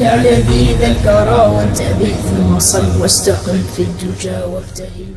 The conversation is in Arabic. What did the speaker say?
يا لذيذ الكرى وانتبه ثم صل واستقم في الدجى وابتهل.